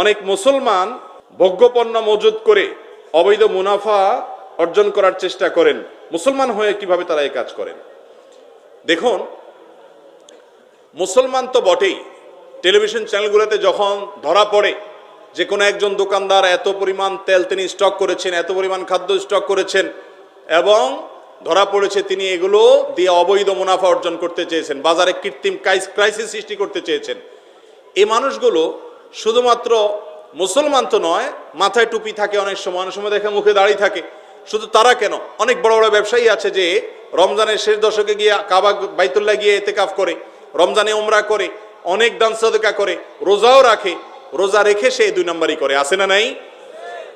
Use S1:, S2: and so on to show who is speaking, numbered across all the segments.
S1: অনেক মুসলমান ভোগ্যপণ্য মজুদ করে অবৈধ মুনাফা অর্জন করার চেষ্টা করেন। মুসলমান হয়ে কীভাবে তারা এই কাজ করেন? দেখুন, মুসলমান তো বটেই। টেলিভিশন চ্যানেলগুলোতে যখন ধরা পড়ে যে কোনো একজন দোকানদার এত পরিমাণ তেল তিনি স্টক করেছেন, এত পরিমাণ খাদ্য স্টক করেছেন এবং ধরা পড়েছে তিনি এগুলো দিয়ে অবৈধ মুনাফা অর্জন করতে চেয়েছেন, বাজারে কৃত্রিম ক্রাইসিস সৃষ্টি করতে চেয়েছেন। এই মানুষগুলো শুধুমাত্র মুসলমান তো নয়, মাথায় টুপি থাকে অনেক সময় অনেক সময় দেখে মুখে দাঁড়িয়ে থাকে। শুধু তারা কেন? অনেক বড় বড় ব্যবসায়ী আছে যে রমজানের শেষ দশকে গিয়ে কাবা, বাইতুল্লাহ গিয়ে এতেকাফ করে, রমজানে উমরা করে, অনেক দান সদকা করে, রোজাও রাখে, রোজা রেখে সে দুই নম্বরই করে। আসে না নাই?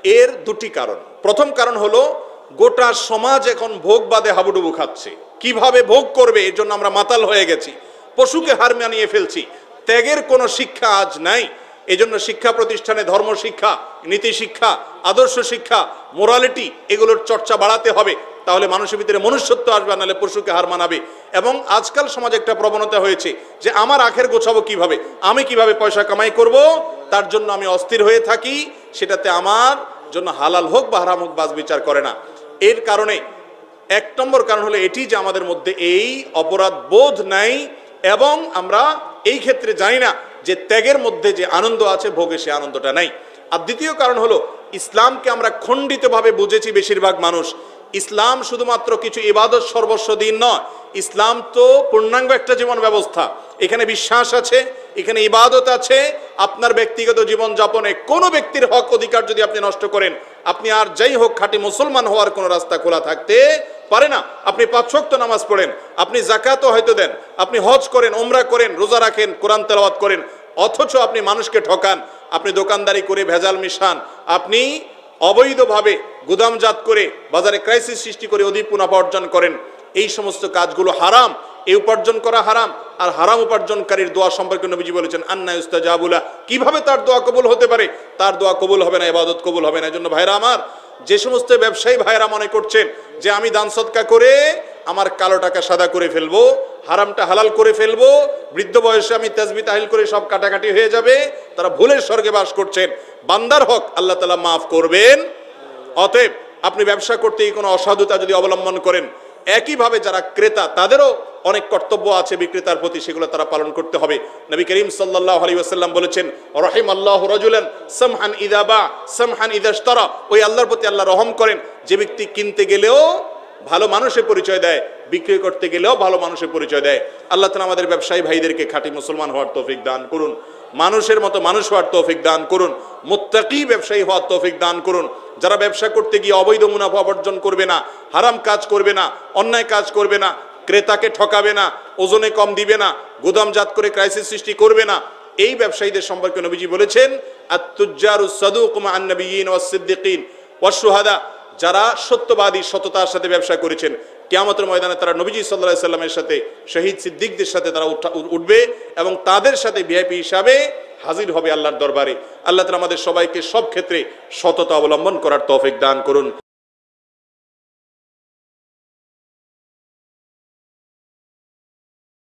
S1: এর দুটি কারণ। প্রথম কারণ হলো, গোটা সমাজ এখন ভোগ বাদে হাবুডুবু খাচ্ছে। কীভাবে ভোগ করবে, এর জন্য আমরা মাতাল হয়ে গেছি। পশুকে হার মানিয়ে ফেলছি। ত্যাগের কোনো শিক্ষা আজ নাই। এজন্য শিক্ষা প্রতিষ্ঠানে ধর্ম শিক্ষা, নীতি শিক্ষা, আদর্শ শিক্ষা মোরালিটি এগুলোর চর্চা বাড়াতে হবে। তাহলে মানুষের ভিতরে মনুষ্যত্ব আসবে নাহলে পশুকে হার মানাবে। এবং আজকাল সমাজে একটা প্রবণতা হয়েছে যে, আমার আখের গোছাবো কীভাবে? আমি কীভাবে পয়সা কামাই করব? তার জন্য আমি অস্থির হয়ে থাকি। সেটাতে আমার জন্য হালাল হোক বা হারাম হোক বাজ বিচার করে না। এর কারণে, এক নম্বর কারণ হলো এটি যে আমাদের মধ্যে এই অপরাধ বোধ নাই এবং আমরা এই ক্ষেত্রে জানি না। যে ত্যাগের মধ্যে যে আনন্দ আছে, ভোগে সে আনন্দটা নাই। আর দ্বিতীয় কারণ হলো, ইসলামকে আমরা খণ্ডিতভাবে বুঝেছি বেশিরভাগ মানুষ। ইসলাম শুধুমাত্র কিছু ইবাদত সর্বস্ব দিন নয়, ইসলাম তো পূর্ণাঙ্গ একটা জীবন ব্যবস্থা। এখানে বিশ্বাস আছে, এখানে ইবাদত আছে। আপনার ব্যক্তিগত জীবন যাপনে কোনো ব্যক্তির হক, অধিকার যদি আপনি নষ্ট করেন, আপনি আর যাই হোক, খাঁটি মুসলমান হওয়ার কোনো রাস্তা খোলা থাকতে পারে না। আপনি পাঁচ ওয়াক্ত নামাজ পড়েন, আপনি জাকাতও হয়তো দেন, আপনি হজ করেন ওমরা করেন, রোজা রাখেন, কোরআন তেলাওয়াত করেন, অথচ আপনি মানুষকে ঠকান, আপনি দোকানদারি করে ভেজাল মিশান, আপনি অবৈধভাবে গুদামজাত করে বাজারে ক্রাইসিস সৃষ্টি করে অধিক মুনাফা অর্জন করেন, এই সমস্ত কাজগুলো হারাম এই উপার্জন করা হারাম, আর হারাম উপার্জনকারীর দোয়া সম্পর্কে নবীজি বলেছেন, আন্না ইস্তাজাবুলা। কীভাবে তার দোয়া কবুল হতে পারে? তার দোয়া কবুল হবে না, ইবাদত কবুল হবে না। এই জন্য ভাইরা আমার যে সমস্ত ব্যবসায়ী ভাইরা মনে করছেন যে আমি দান সৎকা করে আমার কালো টাকা সাদা করে ফেলব, হারামটা হালাল করে ফেলব, বৃদ্ধ বয়সে আমি তেজবি তাহিল করে সব কাটাকাটি হয়ে যাবে, তারা ভুলের স্বর্গে বাস করছেন। বান্দার হক আল্লাহ তালা মাফ করবেন। অতএব আপনি ব্যবসা করতে গিয়ে কোনো অসাধুতা যদি অবলম্বন করেন, একইভাবে যারা ক্রেতা, তাদেরও অনেক কর্তব্য আছে বিক্রেতার প্রতি, সেগুলো তারা পালন করতে হবে। নবী করিম সাল্লাহ আলী ওয়াসাল্লাম বলেছেন রহিম আল্লাহ রজুলেন সামহান ইদাবা সামহান ইদাস্তরা ওই আল্লাহর প্রতি আল্লাহ রহম করেন। যে ব্যক্তি কিনতে গেলেও ভালো মানুষের পরিচয় দেয়, বিক্রি করতে গেলেও ভালো মানুষের পরিচয় দেয়। আল্লাহ তালা আমাদের ব্যবসায়ী ভাইদেরকে খাঁটি মুসলমান হওয়ার তৌফিক দান করুন। মানুষের মতো মানুষ হওয়ার তৌফিক দান করুন। মুত্তাকি ব্যবসায়ী হওয়ার তৌফিক দান করুন। যারা ব্যবসা করতে গিয়ে অবৈধ মুনাফা অর্জন করবে না, হারাম কাজ করবে না, অন্যায় কাজ করবে না ক্রেতাকে ঠকাবে না, ওজনে কম দিবে না, গুদামজাত করে ক্রাইসিস সৃষ্টি করবে না। এই ব্যবসায়ীদের সম্পর্কে নবীজি বলেছেন যারা সত্যবাদী, সততার সাথে ব্যবসা করেছেন, কেয়ামতের ময়দানে তারা নবীজি সাল্লাহ সাল্লামের সাথে, শহীদ সিদ্দিকদের সাথে তারা উঠা- উঠবে এবং তাদের সাথে ভিআইপি হিসাবে হাজির হবে আল্লাহর দরবারে। আল্লাহ তালা আমাদের সবাইকে সব ক্ষেত্রে সততা অবলম্বন করার তৌফিক দান করুন।